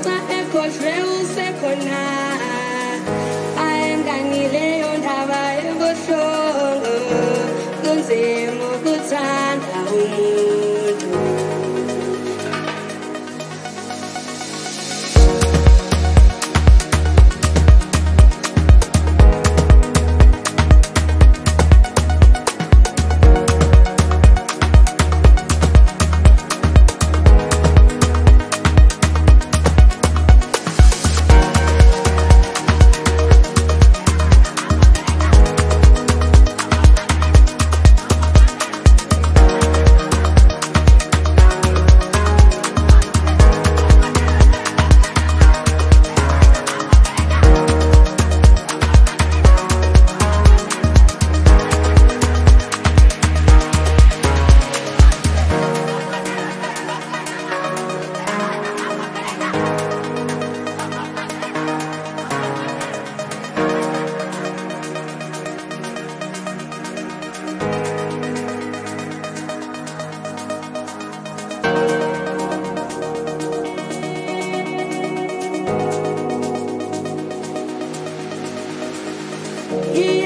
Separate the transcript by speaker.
Speaker 1: esikhali uyomufica ekhohlwe usekhona ayenganileyo You